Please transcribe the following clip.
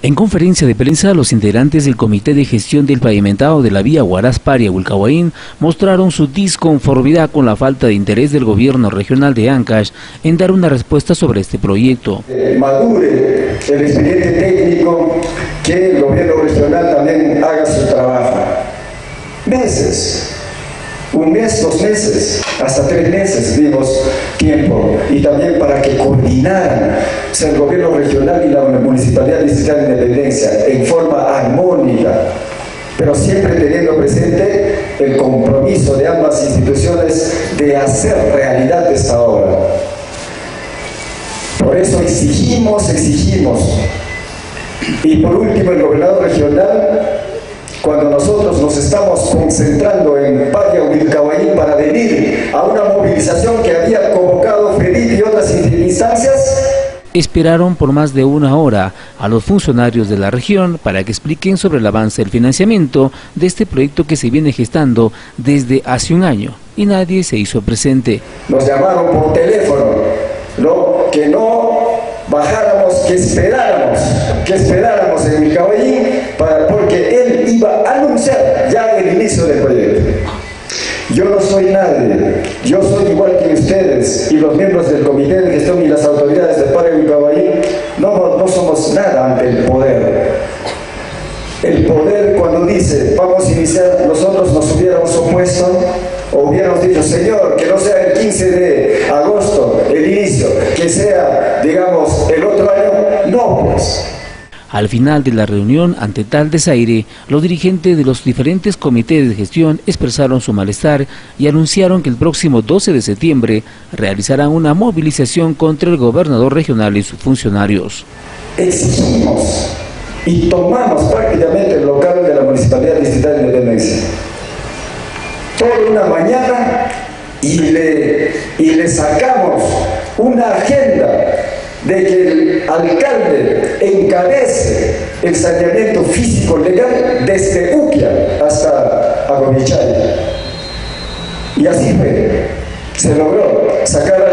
En conferencia de prensa, los integrantes del Comité de Gestión del Pavimentado de la vía Huaraz-Paria-Wilcahuaín mostraron su disconformidad con la falta de interés del gobierno regional de Ancash en dar una respuesta sobre este proyecto. Madure el expediente técnico, que el gobierno regional también haga su trabajo. Meses, un mes, dos meses, hasta tres meses dimos tiempo y también para que coordinaran el gobierno regional y la municipalidad distrital de Independencia en forma armónica, pero siempre teniendo presente el compromiso de ambas instituciones de hacer realidad esta obra. Por eso exigimos, exigimos. Y por último, el gobernador regional cuando nosotros nos estamos concentrando en Paya Huilcahuayín para venir a una movilización que había convocado FEDIT y otras instancias, esperaron por más de una hora a los funcionarios de la región para que expliquen sobre el avance del financiamiento de este proyecto que se viene gestando desde hace un año y nadie se hizo presente. Nos llamaron por teléfono, ¿no? que no bajáramos, que esperáramos, que esperáramos en Huilcahuayín para, Yo no soy nadie, yo soy igual que ustedes y los miembros del Comité de Gestión y las autoridades de Padre y no, no somos nada ante el poder. El poder cuando dice vamos a iniciar, nosotros nos hubiéramos opuesto o hubiéramos dicho, Señor, que no sea el 15 de agosto el inicio, que sea, digamos, el otro año, no pues. Al final de la reunión, ante tal desaire, los dirigentes de los diferentes comités de gestión expresaron su malestar y anunciaron que el próximo 12 de septiembre realizarán una movilización contra el gobernador regional y sus funcionarios. Exigimos y tomamos prácticamente el local de la Municipalidad Distrital de Independencia. Toda una mañana y le, y le sacamos una agenda de que el alcalde encabece el saneamiento físico legal desde Uquia hasta Agomichay. Y así fue. Se logró sacar